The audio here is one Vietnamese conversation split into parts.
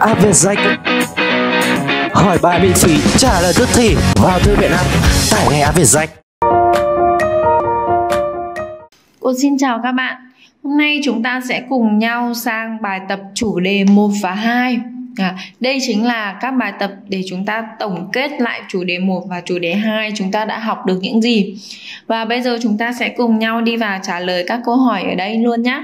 Áp Việt Danh. Hỏi bài miễn phí, trả lời tức thì vào thư viện app tải ngay Áp Việt Danh. Cô xin chào các bạn. Hôm nay chúng ta sẽ cùng nhau sang bài tập chủ đề 1 và 2 À, đây chính là các bài tập để chúng ta tổng kết lại chủ đề 1 và chủ đề 2 chúng ta đã học được những gì. Và bây giờ chúng ta sẽ cùng nhau đi vào trả lời các câu hỏi ở đây luôn nhé.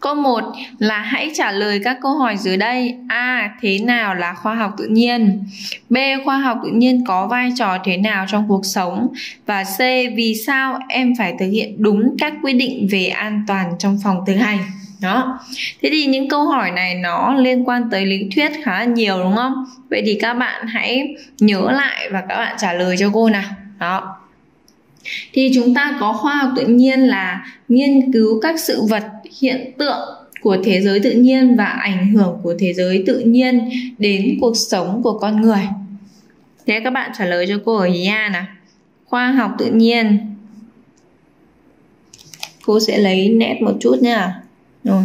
Câu 1 là hãy trả lời các câu hỏi dưới đây. A. Thế nào là khoa học tự nhiên? B. Khoa học tự nhiên có vai trò thế nào trong cuộc sống? Và C. Vì sao em phải thực hiện đúng các quy định về an toàn trong phòng thực hành? đó thế thì những câu hỏi này nó liên quan tới lý thuyết khá là nhiều, đúng không vậy thì các bạn hãy nhớ lại và các bạn trả lời cho cô nào đó thì chúng ta có khoa học tự nhiên là nghiên cứu các sự vật hiện tượng của thế giới tự nhiên và ảnh hưởng của thế giới tự nhiên đến cuộc sống của con người. Thế các bạn trả lời cho cô ở ý A nào. Khoa học tự nhiên. Cô sẽ lấy nét một chút nha. Rồi.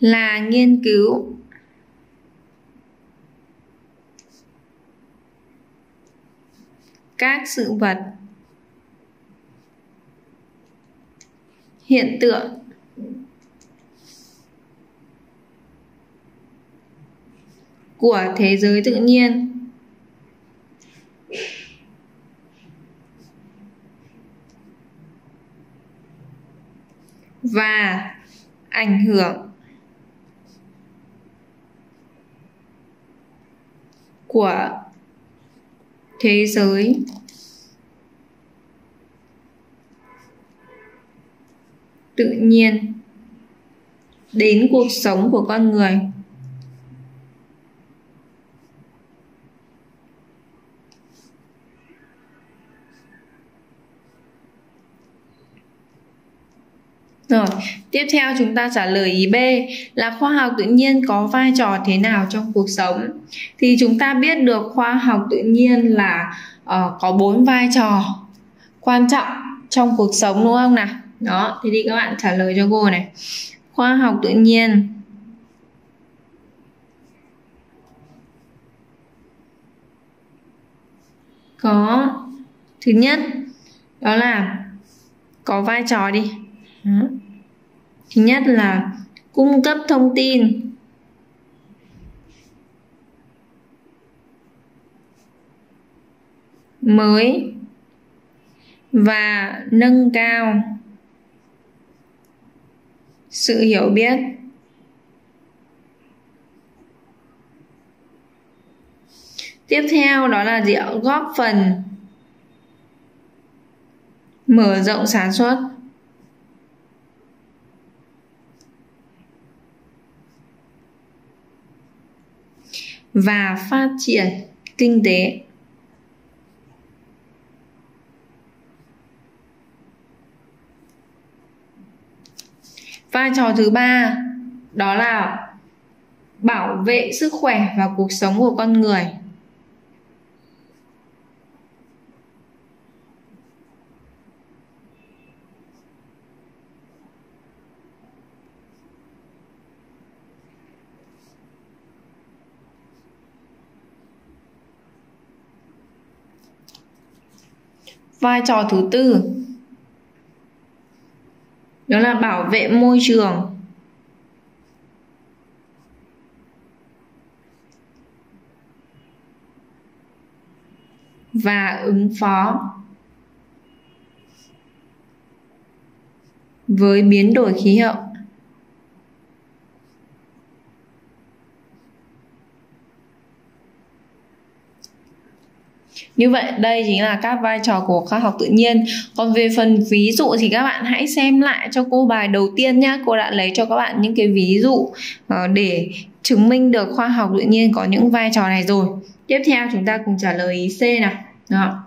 Là nghiên cứu các sự vật. Hiện tượng. Của thế giới tự nhiên. Và ảnh hưởng của thế giới. Tự nhiên đến cuộc sống của con người. Rồi, tiếp theo chúng ta trả lời ý B là khoa học tự nhiên có vai trò thế nào trong cuộc sống? Thì chúng ta biết được khoa học tự nhiên là uh, có bốn vai trò quan trọng trong cuộc sống đúng không nào? Đó, thì đi các bạn trả lời cho cô này. Khoa học tự nhiên có thứ nhất đó là có vai trò đi đó. thứ nhất là cung cấp thông tin. Mới. Và nâng cao sự hiểu biết. Tiếp theo đó là gì góp phần mở rộng sản xuất. Và phát triển kinh tế. Vai trò thứ ba, đó là bảo vệ sức khỏe và cuộc sống của con người. Vai trò thứ tư. Đó là bảo vệ môi trường. Và ứng phó với biến đổi khí hậu. Như vậy, đây chính là các vai trò của khoa học tự nhiên. Còn về phần ví dụ thì các bạn hãy xem lại cho cô bài đầu tiên nhá Cô đã lấy cho các bạn những cái ví dụ ờ, để chứng minh được khoa học tự nhiên có những vai trò này rồi. Tiếp theo chúng ta cùng trả lời ý C nào. Đó.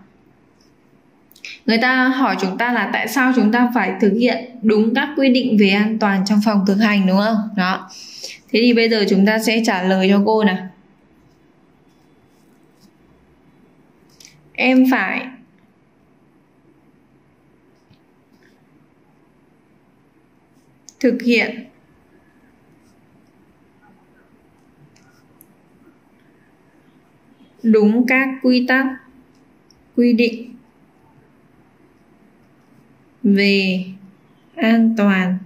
Người ta hỏi chúng ta là tại sao chúng ta phải thực hiện đúng các quy định về an toàn trong phòng thực hành, đúng không? Đó. Thế thì bây giờ chúng ta sẽ trả lời cho cô nào. Em phải. Thực hiện. Đúng các quy tắc, quy định về an toàn.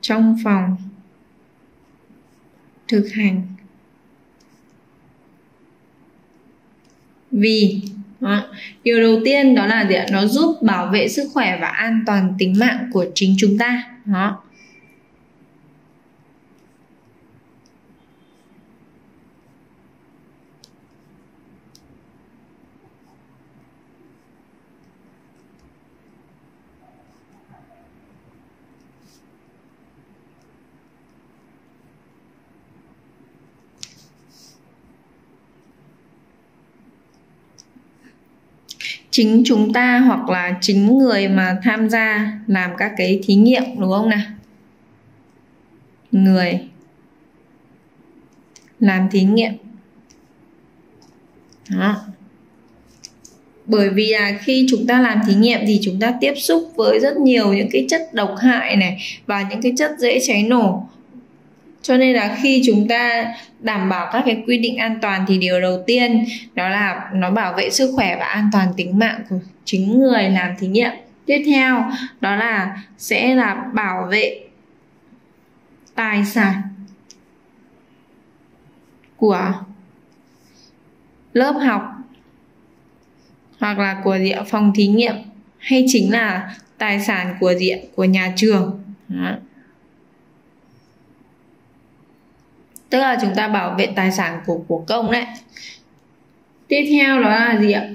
Trong phòng thực hành. Vì, đó. điều đầu tiên đó là gì? nó giúp bảo vệ sức khỏe và an toàn tính mạng của chính chúng ta, đó chính chúng ta hoặc là chính người mà tham gia làm các cái thí nghiệm, đúng không nào? Người làm thí nghiệm. Đó. Bởi vì là khi chúng ta làm thí nghiệm thì chúng ta tiếp xúc với rất nhiều những cái chất độc hại này và những cái chất dễ cháy nổ cho nên là khi chúng ta đảm bảo các cái quy định an toàn thì điều đầu tiên đó là nó bảo vệ sức khỏe và an toàn tính mạng của chính người làm thí nghiệm tiếp theo, đó là sẽ là bảo vệ tài sản của lớp học hoặc là của địa phòng thí nghiệm, hay chính là tài sản của diện của nhà trường Đó. Tức là chúng ta bảo vệ tài sản của của công đấy. Tiếp theo đó là gì ạ?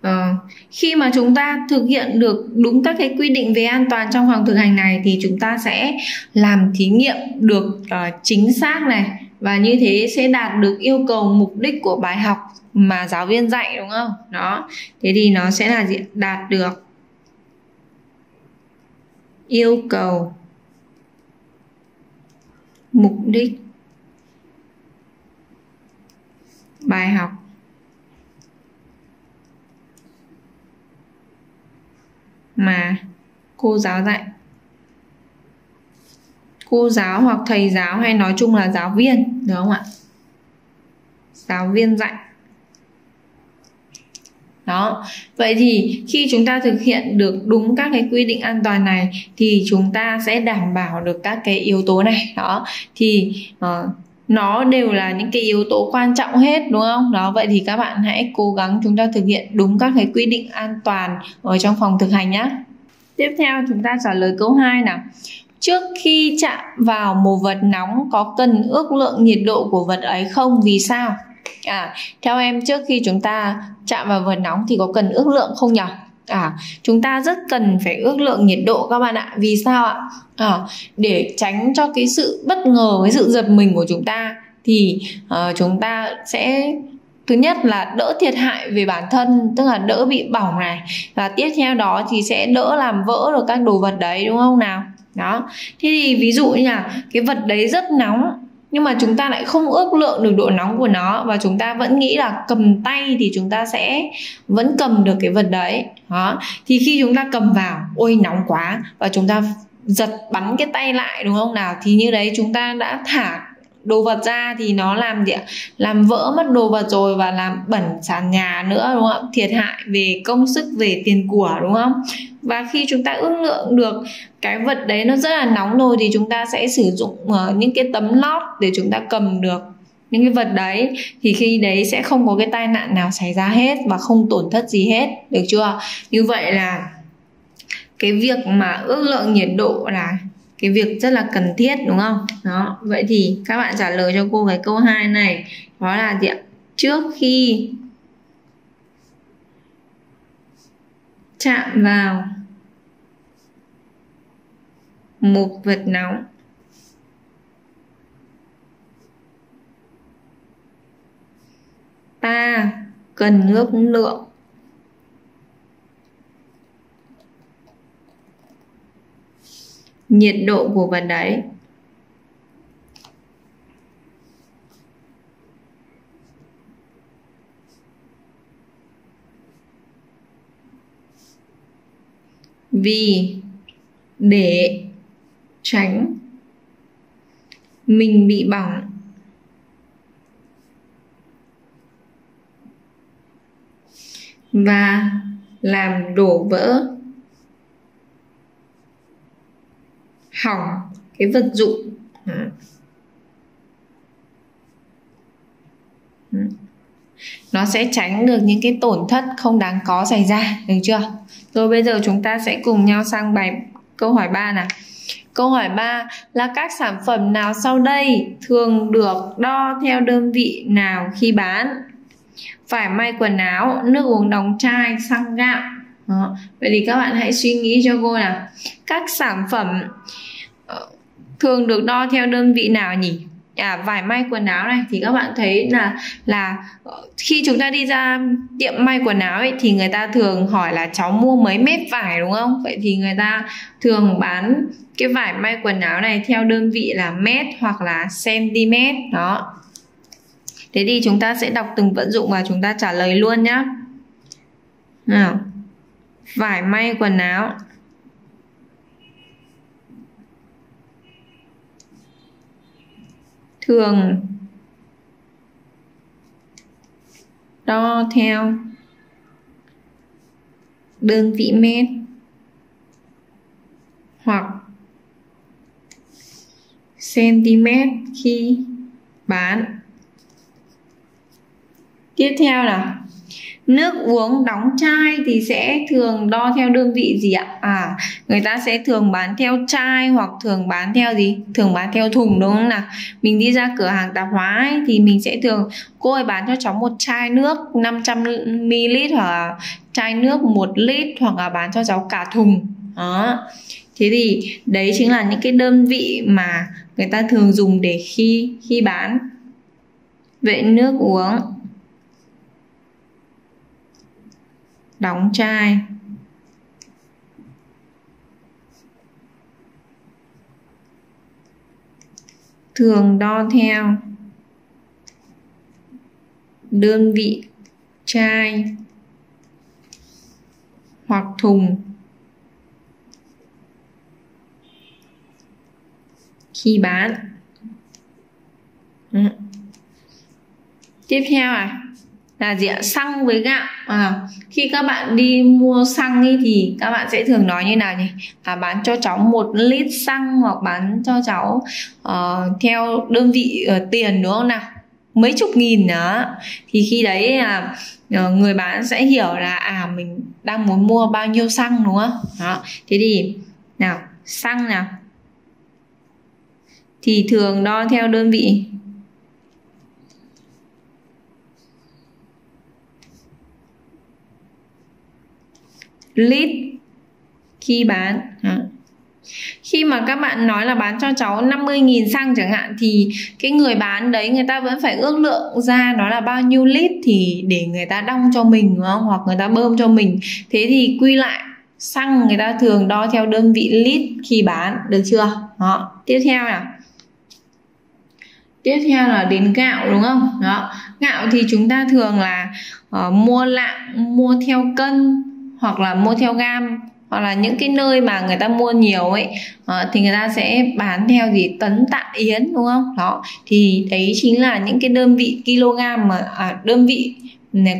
Ờ, khi mà chúng ta thực hiện được đúng các cái quy định về an toàn trong phòng thực hành này thì chúng ta sẽ làm thí nghiệm được uh, chính xác này. Và như thế sẽ đạt được yêu cầu mục đích của bài học mà giáo viên dạy đúng không? Đó. Thế thì nó sẽ là gì đạt được yêu cầu mục đích bài học. Mà cô giáo dạy. Cô giáo hoặc thầy giáo hay nói chung là giáo viên đúng không ạ? Giáo viên dạy. Đó vậy thì khi chúng ta thực hiện được đúng các cái quy định an toàn này thì chúng ta sẽ đảm bảo được các cái yếu tố này. Đó thì uh, nó đều là những cái yếu tố quan trọng hết, đúng không? Đó, vậy thì các bạn hãy cố gắng chúng ta thực hiện đúng các cái quy định an toàn ở trong phòng thực hành nhé tiếp theo chúng ta trả lời câu 2 nào. Trước khi chạm vào một vật nóng, có cần ước lượng nhiệt độ của vật ấy không? Vì sao? À theo em, trước khi chúng ta chạm vào vật nóng thì có cần ước lượng không nhỉ à chúng ta rất cần phải ước lượng nhiệt độ các bạn ạ. Vì sao ạ? À, để tránh cho cái sự bất ngờ với sự giật mình của chúng ta thì uh, chúng ta sẽ thứ nhất là đỡ thiệt hại về bản thân tức là đỡ bị bỏng này. Và tiếp theo đó thì sẽ đỡ làm vỡ được các đồ vật đấy đúng không nào? Đó. Thế thì ví dụ như là cái vật đấy rất nóng nhưng mà chúng ta lại không ước lượng được độ nóng của nó và chúng ta vẫn nghĩ là cầm tay thì chúng ta sẽ vẫn cầm được cái vật đấy. Đó. Thì khi chúng ta cầm vào, ôi, nóng quá, và chúng ta giật bắn cái tay lại, đúng không nào? Thì như đấy chúng ta đã thả đồ vật ra thì nó làm gì ạ? Làm vỡ mất đồ vật rồi và làm bẩn sàn nhà nữa, đúng không ạ? Thiệt hại về công sức, về tiền của, đúng không? Và khi chúng ta ước lượng được cái vật đấy nó rất là nóng rồi thì chúng ta sẽ sử dụng uh, những cái tấm lót để chúng ta cầm được những cái vật đấy. Thì khi đấy sẽ không có cái tai nạn nào xảy ra hết và không tổn thất gì hết được chưa? Như vậy là cái việc mà ước lượng nhiệt độ là cái việc rất là cần thiết đúng không? Đó vậy thì các bạn trả lời cho cô cái câu 2 này. Đó là gì ạ? Trước khi chạm vào một vật nóng. Ta cần nước lượng nhiệt độ của vật đấy. Vì để tránh. Mình bị bỏng. Và làm đổ vỡ hỏng cái vật dụng. Ừ. Nó sẽ tránh được những cái tổn thất không đáng có xảy ra, được chưa? Rồi bây giờ chúng ta sẽ cùng nhau sang bài câu hỏi 3 nào. Câu hỏi 3 là các sản phẩm nào sau đây thường được đo theo đơn vị nào khi bán? Vải may quần áo, nước uống đóng chai, xăng gạo. Đó. Vậy thì các bạn hãy suy nghĩ cho cô nào. Các sản phẩm ờ, thường được đo theo đơn vị nào nhỉ? À, vải may quần áo này thì các bạn thấy là là ờ, khi chúng ta đi ra tiệm may quần áo ấy thì người ta thường hỏi là cháu mua mấy mét vải đúng không? Vậy thì người ta thường bán cái vải may quần áo này theo đơn vị là mét hoặc là cm đó. Thế thì chúng ta sẽ đọc từng vận dụng và chúng ta trả lời luôn nhá. Nào vải may quần áo. Thường. Đo theo đơn vị mét hoặc cm khi bán tiếp theo là nước uống đóng chai thì sẽ thường đo theo đơn vị gì ạ? À người ta sẽ thường bán theo chai hoặc thường bán theo gì? Thường bán theo thùng đúng không nào? Mình đi ra cửa hàng tạp hóa ấy, thì mình sẽ thường cô ấy bán cho cháu một chai nước 500 ml hoặc là chai nước 1 lít hoặc là bán cho cháu cả thùng. Đó. Thế thì đấy chính là những cái đơn vị mà người ta thường dùng để khi khi bán. Vậy nước uống. Đóng chai. Thường đo theo. Đơn vị chai hoặc thùng. Khi bán. Ừ. tiếp theo à? Là gì ạ xăng với gạo. À, khi các bạn đi mua xăng ý, thì các bạn sẽ thường nói như nào nhỉ? À, bán cho cháu một lít xăng hoặc bán cho cháu uh, theo đơn vị uh, tiền đúng không nào? Mấy chục nghìn đó. Thì khi đấy là uh, người bán sẽ hiểu là à mình đang muốn mua bao nhiêu xăng đúng không? Đó. Thế thì nào xăng nào? Thì thường đo theo đơn vị. Lít khi bán. Khi mà các bạn nói là bán cho cháu 50.000 xăng chẳng hạn thì cái người bán đấy người ta vẫn phải ước lượng ra nó là bao nhiêu lít thì để người ta đong cho mình đúng không? hoặc người ta bơm cho mình. Thế thì quy lại xăng người ta thường đo theo đơn vị lít khi bán được chưa? Đó. Tiếp theo nào. Tiếp theo là đến gạo đúng không? Đó. Gạo thì chúng ta thường là uh, mua lạng mua theo cân hoặc là mua theo gam hoặc là những cái nơi mà người ta mua nhiều ấy ờ, thì người ta sẽ bán theo gì? Tấn tạ yến đúng không? Đó thì đấy chính là những cái đơn vị kg mà à, đơn vị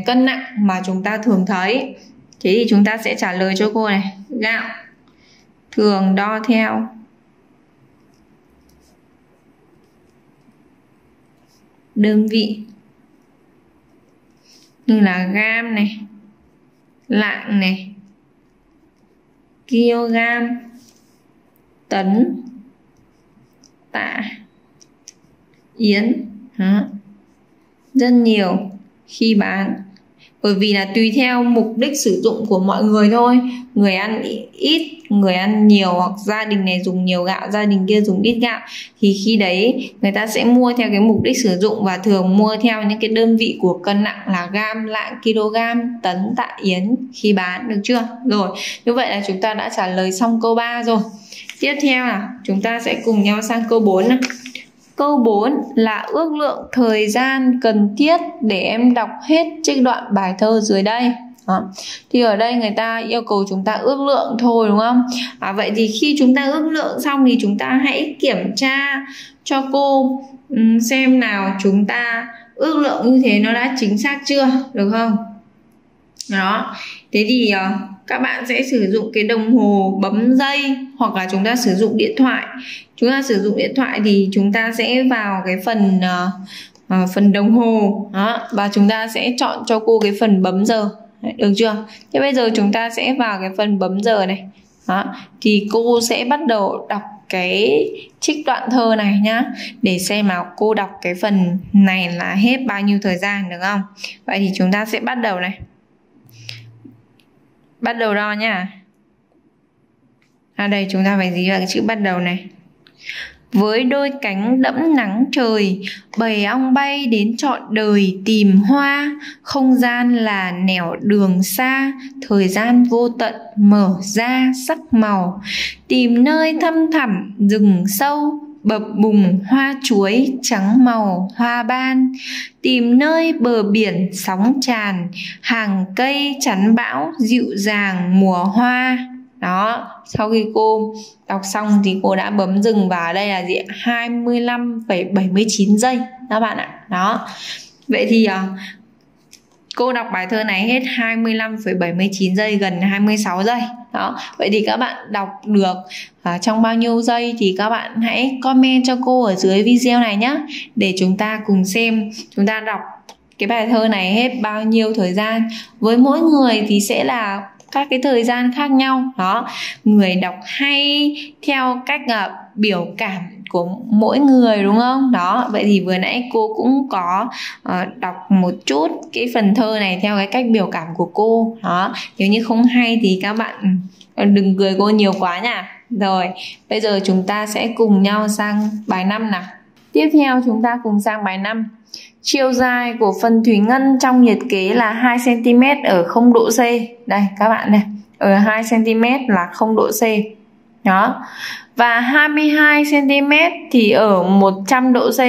cân nặng mà chúng ta thường thấy. Thế thì chúng ta sẽ trả lời cho cô này. Gạo thường đo theo. Đơn vị như là gam này lạng này. Kg tấn. Tạ. Yến. Đó. rất nhiều. Khi bán bởi vì là tùy theo mục đích sử dụng của mọi người thôi. Người ăn ít, người ăn nhiều hoặc gia đình này dùng nhiều gạo, gia đình kia dùng ít gạo, thì khi đấy người ta sẽ mua theo cái mục đích sử dụng và thường mua theo những cái đơn vị của cân nặng là gam lạng kg tấn, tạ, yến khi bán, được chưa? Rồi, như vậy là chúng ta đã trả lời xong câu 3 rồi. Tiếp theo là chúng ta sẽ cùng nhau sang câu 4 này Câu 4 là ước lượng thời gian cần thiết để em đọc hết trích đoạn bài thơ dưới đây. À, thì ở đây người ta yêu cầu chúng ta ước lượng thôi đúng không? À, vậy thì khi chúng ta ước lượng xong thì chúng ta hãy kiểm tra cho cô xem nào chúng ta ước lượng như thế nó đã chính xác chưa? Được không? Đó. Thế thì uh, các bạn sẽ sử dụng cái đồng hồ bấm dây hoặc là chúng ta sử dụng điện thoại. Chúng ta sử dụng điện thoại thì chúng ta sẽ vào cái phần uh, uh, phần đồng hồ. Đó, và chúng ta sẽ chọn cho cô cái phần bấm giờ. Đấy, được chưa? Thế bây giờ chúng ta sẽ vào cái phần bấm giờ này. Đó, thì cô sẽ bắt đầu đọc cái trích đoạn thơ này nhá để xem nào cô đọc cái phần này là hết bao nhiêu thời gian được không? Vậy thì chúng ta sẽ bắt đầu này bắt đầu đo nha à đây, chúng ta phải dí vào cái chữ bắt đầu này. Với đôi cánh đẫm nắng trời, bầy ong bay đến trọn đời tìm hoa. Không gian là nẻo đường xa, thời gian vô tận mở ra sắc màu. Tìm nơi thăm thẳm, rừng sâu bập bùng hoa chuối trắng màu hoa ban tìm nơi bờ biển sóng tràn hàng cây chắn bão dịu dàng mùa hoa. Đó sau khi cô đọc xong thì cô đã bấm dừng và đây là gì 25,79 giây các bạn ạ. Đó. Vậy thì à, cô đọc bài thơ này hết 25,79 giây gần 26 giây. Đó vậy thì các bạn đọc được à, trong bao nhiêu giây thì các bạn hãy comment cho cô ở dưới video này nhé để chúng ta cùng xem chúng ta đọc cái bài thơ này hết bao nhiêu thời gian. Với mỗi người thì sẽ là các cái thời gian khác nhau. Đó người đọc hay theo cách uh, biểu cảm của mỗi người đúng không? Đó vậy thì vừa nãy cô cũng có uh, đọc một chút cái phần thơ này theo cái cách biểu cảm của cô. Đó nếu như không hay thì các bạn ờ, đừng cười cô nhiều quá nha. Rồi bây giờ chúng ta sẽ cùng nhau sang bài năm nào tiếp theo chúng ta cùng sang bài 5. Chiều dài của phần thủy ngân trong nhiệt kế là 2 cm ở 0 độ C. Đây các bạn này, ở 2 cm là 0 độ C. Đó. Và 22 cm thì ở 100 độ C.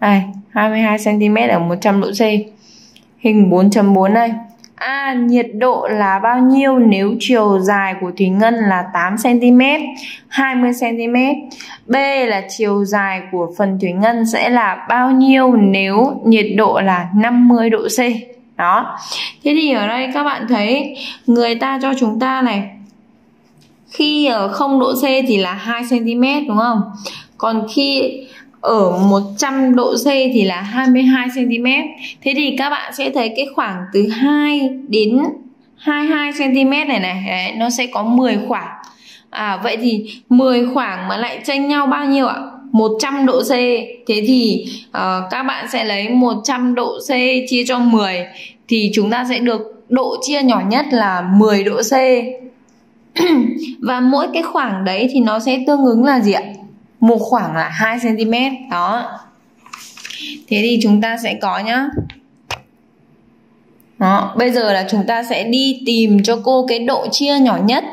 Đây, 22 cm ở 100 độ C. Hình 4.4 đây. A. Nhiệt độ là bao nhiêu nếu chiều dài của thủy ngân là 8cm, 20cm. B là chiều dài của phần thủy ngân sẽ là bao nhiêu nếu nhiệt độ là 50 độ C. Đó. Thế thì ở đây các bạn thấy người ta cho chúng ta này khi ở 0 độ C thì là 2 cm đúng không? Còn khi ở 100 độ C thì là 22 cm. Thế thì các bạn sẽ thấy cái khoảng từ 2 đến 22 cm này này, đấy, nó sẽ có 10 khoảng. À vậy thì 10 khoảng mà lại chênh nhau bao nhiêu ạ? 100 độ C. Thế thì uh, các bạn sẽ lấy 100 độ C chia cho 10 thì chúng ta sẽ được độ chia nhỏ nhất là 10 độ C. Và mỗi cái khoảng đấy thì nó sẽ tương ứng là gì ạ? Một khoảng là 2 cm đó. Thế thì chúng ta sẽ có nhá. Đó bây giờ là chúng ta sẽ đi tìm cho cô cái độ chia nhỏ nhất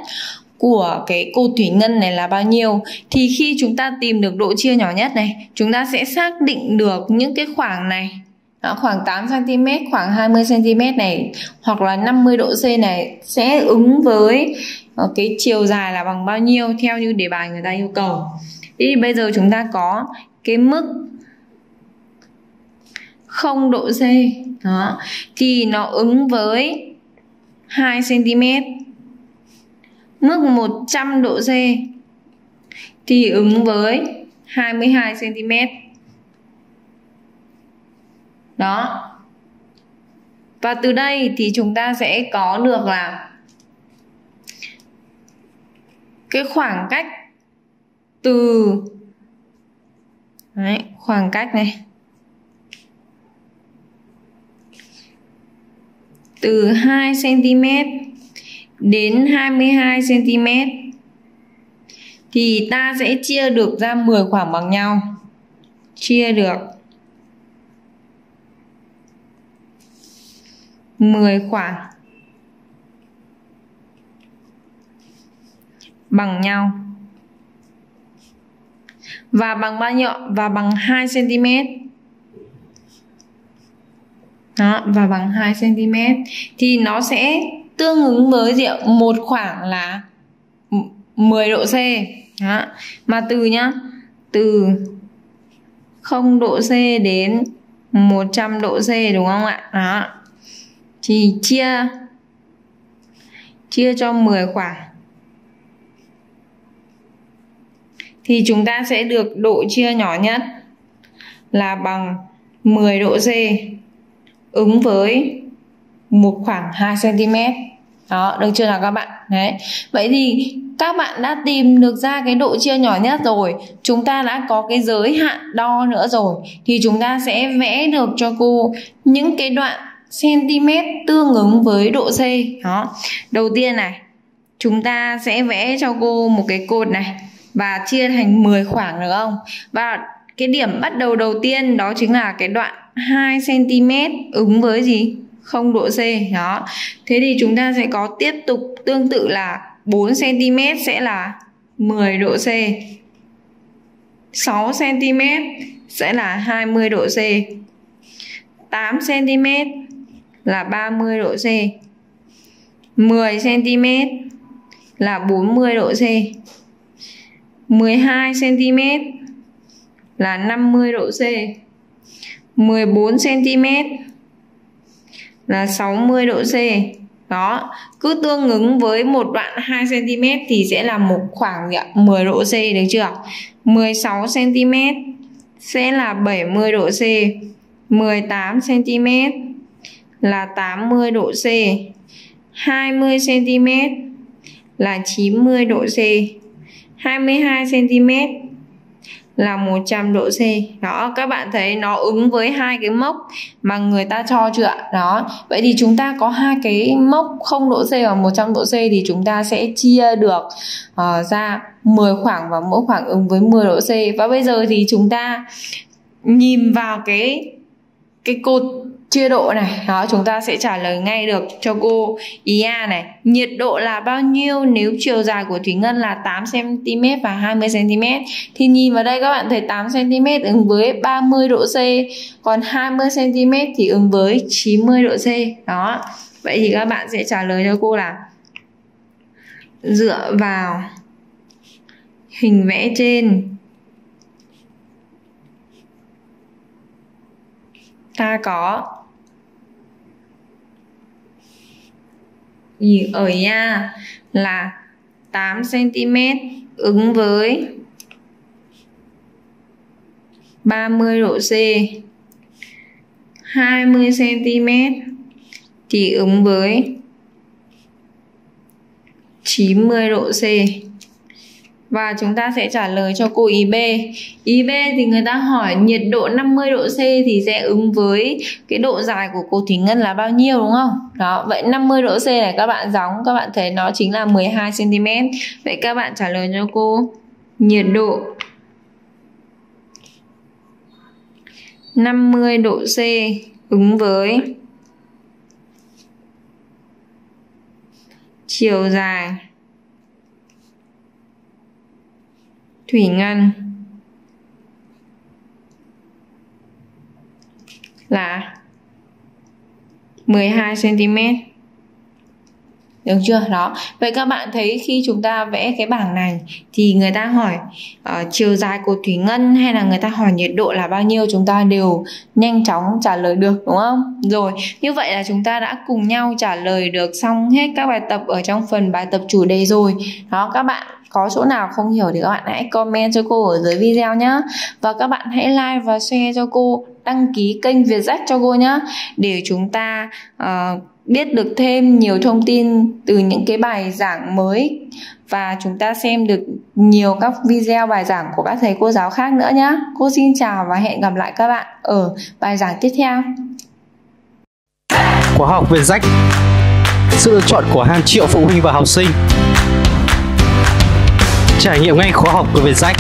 của cái cô thủy ngân này là bao nhiêu. Thì khi chúng ta tìm được độ chia nhỏ nhất này chúng ta sẽ xác định được những cái khoảng này. Đó, khoảng 8 cm, khoảng 20 cm này hoặc là 50 độ C này sẽ ứng với ờ, cái chiều dài là bằng bao nhiêu theo như đề bài người ta yêu cầu thế thì bây giờ chúng ta có cái mức 0 độ C đó thì nó ứng với 2 cm. Mức 100 độ C thì ứng với 22 cm. Đó. Và từ đây thì chúng ta sẽ có được là cái khoảng cách từ. Đấy, khoảng cách này. Từ 2 cm đến 22 cm thì ta sẽ chia được ra 10 khoảng bằng nhau. Chia được 10 khoảng bằng nhau và bằng bao nhiêu và bằng 2 cm đó, và bằng 2 cm thì nó sẽ tương ứng với diện một khoảng là 10 độ C. Đó. mà từ nhá từ 0 độ C đến 100 độ C đúng không ạ? Đó. Thì chia chia cho 10 khoảng. Thì chúng ta sẽ được độ chia nhỏ nhất là bằng 10 độ C ứng với một khoảng 2 cm. Đó, được chưa nào các bạn? Đấy. Vậy thì các bạn đã tìm được ra cái độ chia nhỏ nhất rồi chúng ta đã có cái giới hạn đo nữa rồi thì chúng ta sẽ vẽ được cho cô những cái đoạn cm tương ứng với độ c đó đầu tiên này chúng ta sẽ vẽ cho cô một cái cột này và chia thành 10 khoảng được không? Và cái điểm bắt đầu đầu tiên đó chính là cái đoạn 2 cm ứng với gì? 0 độ C, đó. Thế thì chúng ta sẽ có tiếp tục tương tự là 4 cm sẽ là 10 độ C. 6 cm sẽ là 20 độ C. 8 cm là 30 độ C. 10 cm là 40 độ C. 12 cm là 50 độ C 14 cm là 60 độ C. Đó, cứ tương ứng với một đoạn 2 cm thì sẽ là một khoảng 10 độ C, được chưa? 16 cm sẽ là 70 độ C 18 cm là 80 độ C 20 cm là 90 độ C. 22 cm là 100 độ C. Đó các bạn thấy nó ứng với hai cái mốc mà người ta cho chưa ạ? Đó vậy thì chúng ta có hai cái mốc 0 độ C và 100 độ C thì chúng ta sẽ chia được uh, ra 10 khoảng và mỗi khoảng ứng với 10 độ C. Và bây giờ thì chúng ta nhìn vào cái cái cột chia độ này. Đó, chúng ta sẽ trả lời ngay được cho cô ý A này. Nhiệt độ là bao nhiêu? Nếu chiều dài của thủy ngân là 8 cm và 20 cm thì nhìn vào đây các bạn thấy 8 cm ứng với 30 độ C, còn 20 cm thì ứng với 90 độ C. Đó, vậy thì các bạn sẽ trả lời cho cô là dựa vào hình vẽ trên ta có gì ở nha, là 8 cm ứng với 30 độ C. 20 cm thì ứng với 90 độ C và chúng ta sẽ trả lời cho cô ý B. Ý B thì người ta hỏi nhiệt độ 50 độ C thì sẽ ứng với cái độ dài của cột thủy ngân là bao nhiêu đúng không? Đó, vậy 50 độ C này các bạn gióng, các bạn thấy nó chính là 12 cm. Vậy các bạn trả lời cho cô nhiệt độ 50 độ C ứng với chiều dài thủy ngân là 12 cm. Được chưa? Đó. Vậy các bạn thấy khi chúng ta vẽ cái bảng này thì người ta hỏi uh, chiều dài của thủy ngân hay là người ta hỏi nhiệt độ là bao nhiêu chúng ta đều nhanh chóng trả lời được đúng không? Rồi, như vậy là chúng ta đã cùng nhau trả lời được xong hết các bài tập ở trong phần bài tập chủ đề rồi. Đó các bạn có chỗ nào không hiểu thì các bạn hãy comment cho cô ở dưới video nhé và các bạn hãy like và share cho cô đăng ký kênh Việt Vietjet cho cô nhé để chúng ta uh, biết được thêm nhiều thông tin từ những cái bài giảng mới. Và chúng ta xem được nhiều các video bài giảng của các thầy cô giáo khác nữa nhé. Cô xin chào và hẹn gặp lại các bạn ở bài giảng tiếp theo. Khóa học Việt Vietjet. Sự lựa chọn của hàng triệu phụ huynh và học sinh. Trải nghiệm ngay khóa học của Vietjet